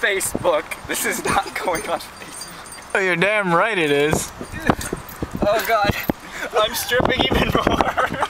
Facebook. This is not going on Facebook. Oh, you're damn right it is. Oh god. I'm stripping even more.